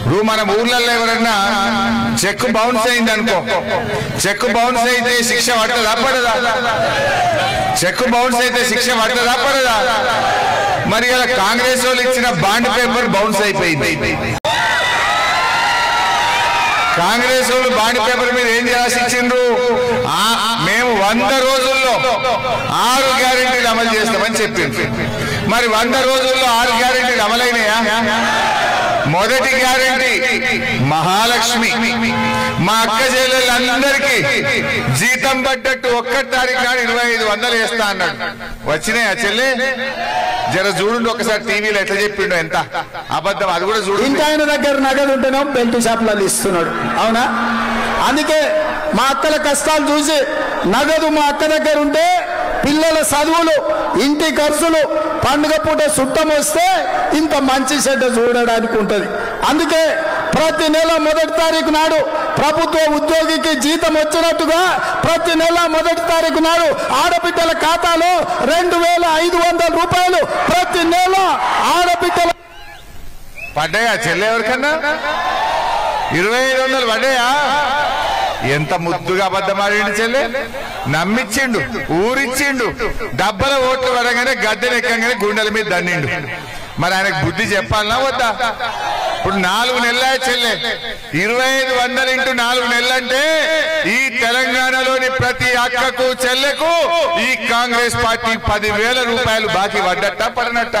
ఇప్పుడు మన ఊర్లలో ఎవరన్నా చెక్ బౌన్స్ అయింది అనుకో చెక్ బౌన్స్ అయితే శిక్ష పడుతుందా పడదా. చెక్ బౌన్స్ అయితే శిక్ష పడుతుందా పడదా. మరి ఇలా కాంగ్రెస్ వాళ్ళు ఇచ్చిన బాండ్ పేపర్ బౌన్స్ అయిపోయింది. కాంగ్రెస్ వాళ్ళు బాండ్ పేపర్ మీద ఏం చేయాల్సి ఇచ్చిండ్రు? మేము వంద రోజుల్లో ఆరు గ్యారెంటీలు అమలు చేస్తామని చెప్పింది మరి వంద రోజుల్లో ఆరు గ్యారెంటీలు అమలైనయా? మొదటి గ్యారంటీ మహాలక్ష్మి. మా అక్క చెల్లెళ్ళందరికీ జీతం పడ్డట్టు ఒక్క తారీఖు నాడు ఇరవై ఐదు వందలు వేస్తా అన్నాడు. వచ్చినాయా చెల్లె? జర చూడండి ఒకసారి టీవీలో ఎట్లా చెప్పిండు ఎంత? అబద్ధం అది కూడా చూడు. ఇంకా ఆయన దగ్గర నగదు ఉంటేనే బెల్ట్ షాపులలో ఇస్తున్నాడు. అవునా? అందుకే మా అక్కల కష్టాలు చూసి నగదు మా అక్క దగ్గర ఉంటే పిల్లల చదువులు ఇంటి ఖర్చులు పండుగ పూట సుట్టం వస్తే ఇంత మంచి చెడ్డ చూడడానికి ఉంటుంది. అందుకే ప్రతి నెల మొదటి తారీఖు నాడు ప్రభుత్వ ఉద్యోగికి జీతం వచ్చినట్టుగా ప్రతి నెల మొదటి తారీఖు నాడు ఆడబిడ్డల ఖాతాలో రెండు వేల ఐదు వందల రూపాయలు ప్రతి నెల ఆడబిడ్డల పడ్డాయా చెల్లె ఎవరికన్నా? ఇరవై ఐదు వందలు పడ్డాయా? ఎంత ముద్దుగా అబద్ధమాడిండు చెల్లె? నమ్మిచ్చిండు ఊరిచ్చిండు. డబ్బల ఓట్లు పడగానే గద్దెనెక్కగానే గుండెల మీద దండిండు మరి ఆయనకు బుద్ధి చెప్పాలనా వద్దా? ఇప్పుడు నాలుగు నెలల చెల్లె. ఇరవై ఐదు వందలు ఇంటూ నాలుగు నెలలంటే ఈ తెలంగాణలోని ప్రతి అక్కకు చెల్లెకు ఈ కాంగ్రెస్ పార్టీ పదివేల రూపాయలు బాకీ పడ్డట్ట పడనట్ట?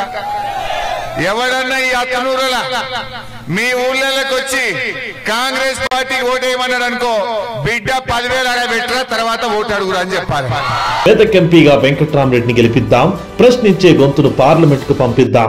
ఎవడన్నా ఈ అత్తనూరుల మీ ఊళ్ళలోకి వచ్చి కాంగ్రెస్ పార్టీ ఓటేయమన్నాడు అనుకో బిడ్డ పదివేలు అడగబెట్టరా తర్వాత ఓటు అడుగురు అని చెప్పాలి. మెదక్ ఎంపీగా వెంకట్రామరెడ్డిని గెలిపిద్దాం ప్రశ్నించే గొంతును పార్లమెంట్కు పంపిద్దాం.